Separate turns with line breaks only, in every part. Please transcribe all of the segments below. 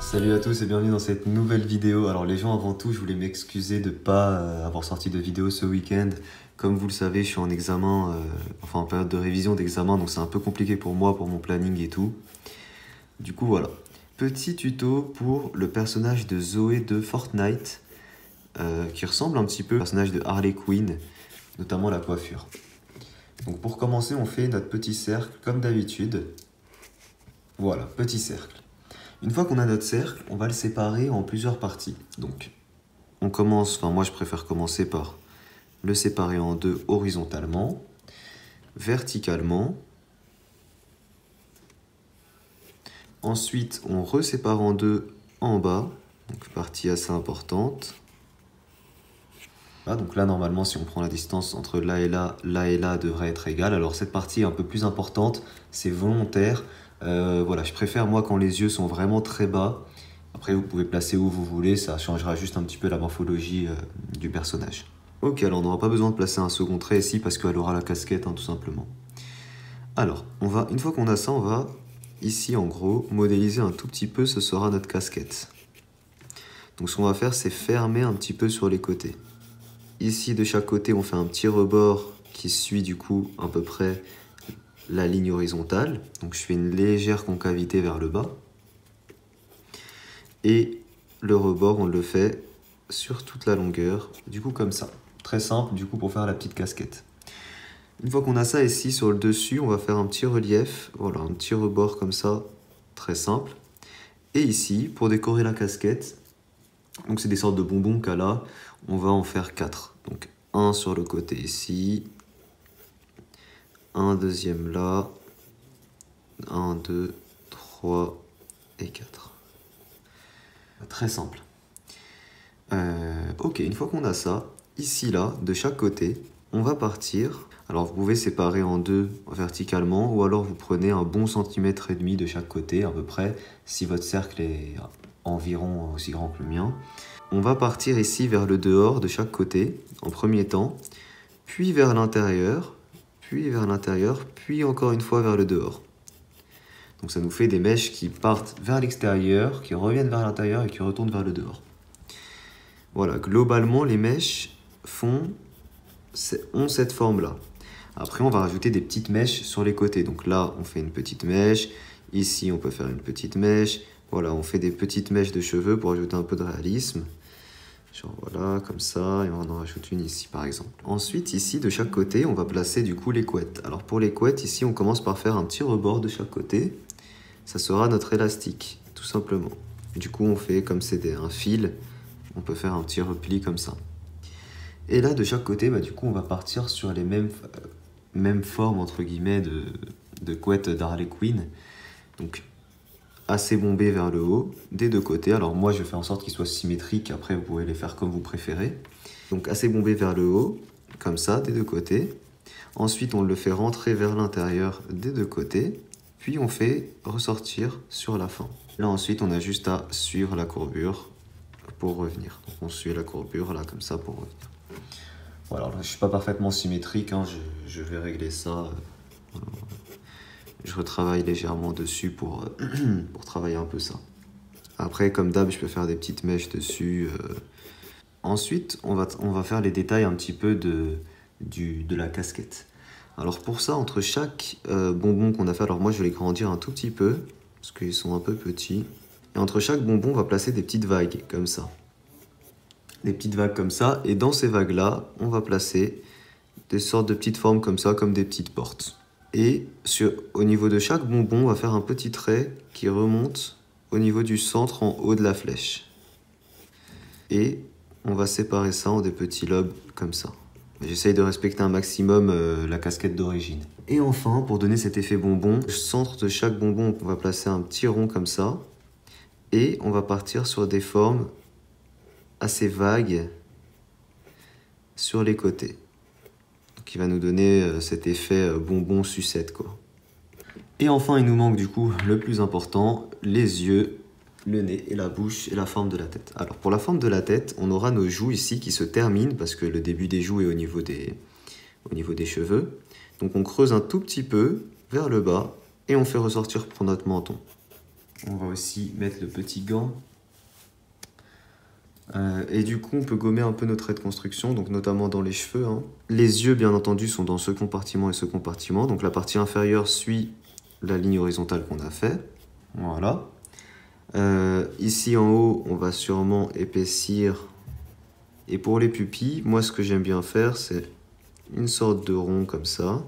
Salut à tous et bienvenue dans cette nouvelle vidéo. Alors les gens avant tout je voulais m'excuser de pas euh, avoir sorti de vidéo ce week-end. Comme vous le savez je suis en examen, euh, enfin en période de révision d'examen donc c'est un peu compliqué pour moi, pour mon planning et tout. Du coup voilà. Petit tuto pour le personnage de Zoé de Fortnite euh, qui ressemble un petit peu au personnage de Harley Quinn, notamment la coiffure. Donc pour commencer on fait notre petit cercle comme d'habitude. Voilà, petit cercle. Une fois qu'on a notre cercle, on va le séparer en plusieurs parties. Donc, on commence, enfin moi je préfère commencer par le séparer en deux horizontalement, verticalement. Ensuite, on resépare en deux en bas, donc partie assez importante. Voilà, donc là, normalement, si on prend la distance entre là et là, là et là devrait être égale. Alors cette partie est un peu plus importante, c'est volontaire. Euh, voilà, je préfère moi quand les yeux sont vraiment très bas. Après, vous pouvez placer où vous voulez, ça changera juste un petit peu la morphologie euh, du personnage. Ok, alors on n'aura pas besoin de placer un second trait ici parce qu'elle aura la casquette, hein, tout simplement. Alors, on va, une fois qu'on a ça, on va ici en gros modéliser un tout petit peu, ce sera notre casquette. Donc ce qu'on va faire, c'est fermer un petit peu sur les côtés. Ici, de chaque côté, on fait un petit rebord qui suit du coup à peu près la ligne horizontale. Donc je fais une légère concavité vers le bas. Et le rebord, on le fait sur toute la longueur, du coup comme ça. Très simple, du coup, pour faire la petite casquette. Une fois qu'on a ça ici sur le dessus, on va faire un petit relief, voilà, un petit rebord comme ça, très simple. Et ici, pour décorer la casquette, donc c'est des sortes de bonbons qu'à là, on va en faire 4. Donc un sur le côté ici, un deuxième là, 1, 2, 3 et 4. Très simple. Euh, ok, une fois qu'on a ça, ici là, de chaque côté, on va partir. Alors vous pouvez séparer en deux verticalement ou alors vous prenez un bon centimètre et demi de chaque côté à peu près si votre cercle est environ aussi grand que le mien. On va partir ici vers le dehors de chaque côté en premier temps, puis vers l'intérieur, puis vers l'intérieur, puis encore une fois vers le dehors. Donc ça nous fait des mèches qui partent vers l'extérieur, qui reviennent vers l'intérieur et qui retournent vers le dehors. Voilà, globalement les mèches font, ont cette forme-là. Après on va rajouter des petites mèches sur les côtés. Donc là on fait une petite mèche, ici on peut faire une petite mèche. Voilà, on fait des petites mèches de cheveux pour ajouter un peu de réalisme. Genre voilà, comme ça, et on en rajoute une ici par exemple. Ensuite, ici, de chaque côté, on va placer du coup les couettes. Alors pour les couettes, ici, on commence par faire un petit rebord de chaque côté. Ça sera notre élastique, tout simplement. Du coup, on fait comme c'est un fil, on peut faire un petit repli comme ça. Et là, de chaque côté, bah, du coup, on va partir sur les mêmes, euh, formes, entre guillemets, de, de couettes d'Harley Quinn. Donc, assez bombé vers le haut, des deux côtés. Alors moi, je fais en sorte qu'ils soient symétriques. Après, vous pouvez les faire comme vous préférez. Donc assez bombé vers le haut, comme ça, des deux côtés. Ensuite, on le fait rentrer vers l'intérieur des deux côtés. Puis on fait ressortir sur la fin. Là, ensuite, on a juste à suivre la courbure pour revenir. On suit la courbure là, comme ça, pour revenir. Voilà, je suis pas parfaitement symétrique. hein. Je, vais régler ça. Voilà je retravaille légèrement dessus pour, euh, pour travailler un peu ça. Après, comme d'hab, je peux faire des petites mèches dessus. euh. Ensuite, on va, on va faire les détails un petit peu de, du, de la casquette. Alors pour ça, entre chaque euh, bonbon qu'on a fait, alors moi je vais les grandir un tout petit peu, parce qu'ils sont un peu petits. Et entre chaque bonbon, on va placer des petites vagues, comme ça. Des petites vagues comme ça, et dans ces vagues-là, on va placer des sortes de petites formes comme ça, comme des petites portes. Et au niveau de chaque bonbon, on va faire un petit trait qui remonte au niveau du centre en haut de la flèche. Et on va séparer ça en des petits lobes comme ça. J'essaye de respecter un maximum euh, la casquette d'origine. Et enfin, pour donner cet effet bonbon, au centre de chaque bonbon, on va placer un petit rond comme ça. Et on va partir sur des formes assez vagues sur les côtés qui va nous donner euh, cet effet euh, bonbon sucette quoi. Et enfin, il nous manque du coup le plus important, les yeux. le nez et la bouche et la forme de la tête. Alors pour la forme de la tête, on aura nos joues ici qui se terminent parce que le début des joues est au niveau des, au niveau des cheveux. Donc on creuse un tout petit peu vers le bas et on fait ressortir pour notre menton. On va aussi mettre le petit gant. Euh, et du coup, on peut gommer un peu nos traits de construction, donc notamment dans les cheveux. hein. Les yeux, bien entendu, sont dans ce compartiment et ce compartiment. Donc la partie inférieure suit la ligne horizontale qu'on a fait. Voilà. Euh, ici en haut, on va sûrement épaissir. Et pour les pupilles, moi, ce que j'aime bien faire, c'est une sorte de rond comme ça.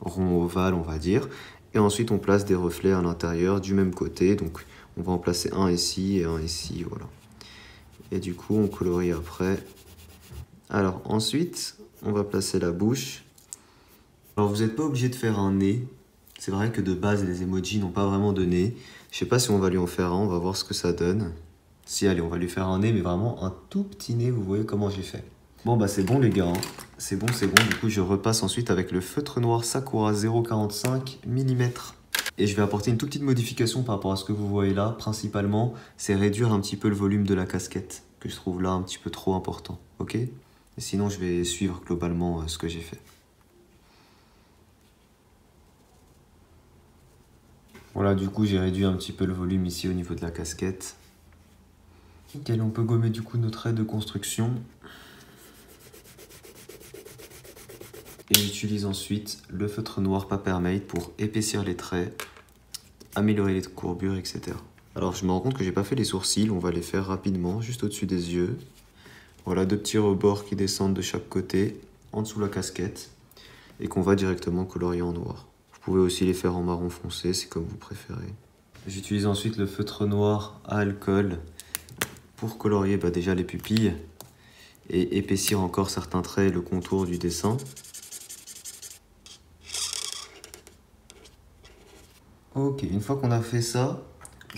Rond ovale, on va dire. Et ensuite, on place des reflets à l'intérieur du même côté. Donc, on va en placer un ici et un ici, voilà. Et du coup, on colorie après. Alors, ensuite, on va placer la bouche. Alors, vous n'êtes pas obligé de faire un nez. C'est vrai que de base, les emojis n'ont pas vraiment de nez. Je sais pas si on va lui en faire un, on va voir ce que ça donne. Si, allez, on va lui faire un nez, mais vraiment un tout petit nez, vous voyez comment j'ai fait. Bon, bah c'est bon les gars, hein. c'est bon, c'est bon. Du coup, je repasse ensuite avec le feutre noir Sakura 0,45 mm. Et je vais apporter une toute petite modification par rapport à ce que vous voyez là. Principalement, c'est réduire un petit peu le volume de la casquette, que je trouve là un petit peu trop important, ok? Sinon, je vais suivre globalement euh, ce que j'ai fait. Voilà, du coup, j'ai réduit un petit peu le volume ici au niveau de la casquette. On peut gommer du coup nos traits de construction. Et j'utilise ensuite le feutre noir Papermate pour épaissir les traits, améliorer les courbures, etc. Alors je me rends compte que j'ai pas fait les sourcils, on va les faire rapidement, juste au-dessus des yeux. Voilà, deux petits rebords qui descendent de chaque côté, en dessous la casquette, et qu'on va directement colorier en noir. Vous pouvez aussi les faire en marron foncé, c'est comme vous préférez. J'utilise ensuite le feutre noir à alcool pour colorier bah, déjà les pupilles et épaissir encore certains traits et le contour du dessin. Ok, une fois qu'on a fait ça,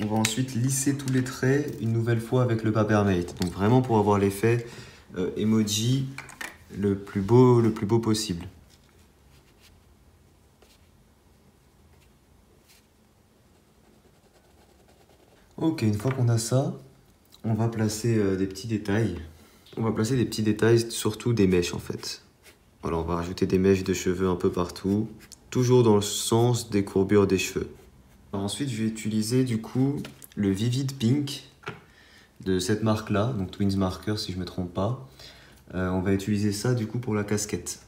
on va ensuite lisser tous les traits une nouvelle fois avec le Papermate. Donc vraiment pour avoir l'effet euh, emoji le plus beau, le plus beau possible. Ok, une fois qu'on a ça, on va placer euh, des petits détails. On va placer des petits détails, surtout des mèches en fait. Voilà, on va rajouter des mèches de cheveux un peu partout, toujours dans le sens des courbures des cheveux. Ensuite, je vais utiliser du coup le Vivid Pink de cette marque-là, donc Twins Marker si je me trompe pas. Euh, on va utiliser ça du coup pour la casquette.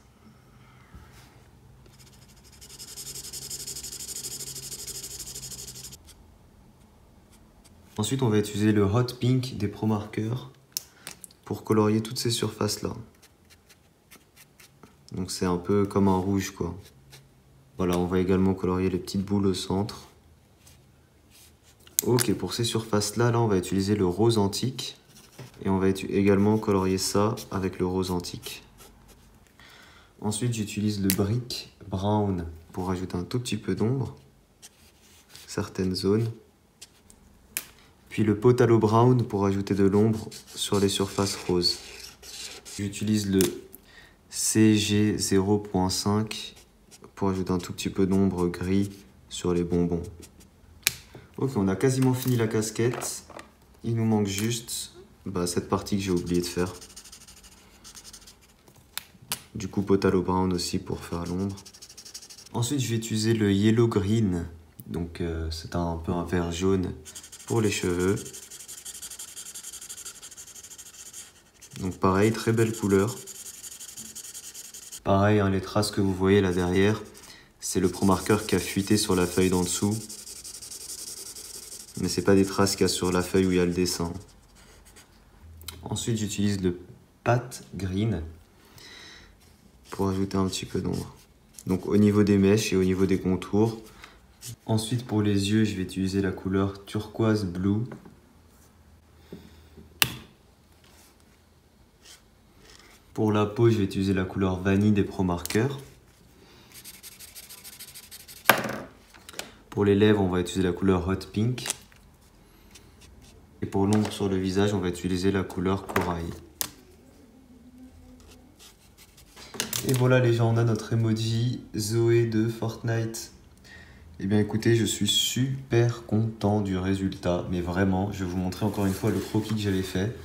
Ensuite, on va utiliser le Hot Pink des Pro Markers pour colorier toutes ces surfaces-là. Donc c'est un peu comme un rouge quoi. Voilà, on va également colorier les petites boules au centre. Ok, pour ces surfaces-là, là, on va utiliser le rose antique. Et on va également colorier ça avec le rose antique. Ensuite, j'utilise le brick brown pour ajouter un tout petit peu d'ombre. Certaines zones. Puis le potalo brown pour ajouter de l'ombre sur les surfaces roses. J'utilise le CG 0.5 pour ajouter un tout petit peu d'ombre gris sur les bonbons. Ok, on a quasiment fini la casquette. Il nous manque juste bah, cette partie que j'ai oublié de faire. Du coup, potalo brown aussi pour faire l'ombre. Ensuite, je vais utiliser le yellow green. Donc, euh, c'est un peu un vert jaune pour les cheveux. Donc, pareil, très belle couleur. Pareil, hein, les traces que vous voyez là derrière, c'est le pro marqueur qui a fuité sur la feuille d'en dessous. Mais c'est pas des traces qu'il y a sur la feuille où il y a le dessin. Ensuite, j'utilise le pat green pour ajouter un petit peu d'ombre. Donc au niveau des mèches et au niveau des contours. Ensuite, pour les yeux, je vais utiliser la couleur turquoise blue. Pour la peau, je vais utiliser la couleur vanille des Pro Markers. Pour les lèvres, on va utiliser la couleur hot pink. Et pour l'ombre sur le visage, on va utiliser la couleur corail. Et voilà les gens, on a notre emoji Zoé de Fortnite Eh bien écoutez, je suis super content du résultat, mais vraiment, je vais vous montrer encore une fois le croquis que j'avais fait.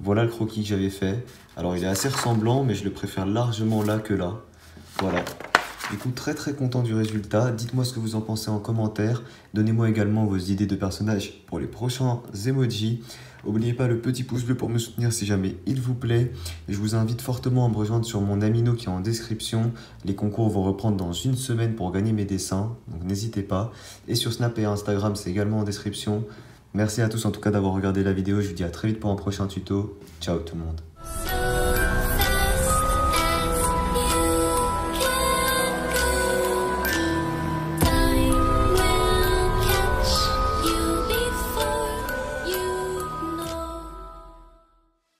Voilà le croquis que j'avais fait. Alors il est assez ressemblant, mais je le préfère largement là que là. Voilà. Du coup, très très content du résultat. Dites-moi ce que vous en pensez en commentaire. Donnez-moi également vos idées de personnages pour les prochains emojis. N'oubliez pas le petit pouce bleu pour me soutenir si jamais il vous plaît. Je vous invite fortement à me rejoindre sur mon Amino qui est en description. Les concours vont reprendre dans une semaine pour gagner mes dessins, donc n'hésitez pas. Et sur Snap et Instagram, c'est également en description. Merci à tous en tout cas d'avoir regardé la vidéo. Je vous dis à très vite pour un prochain tuto. Ciao tout le monde.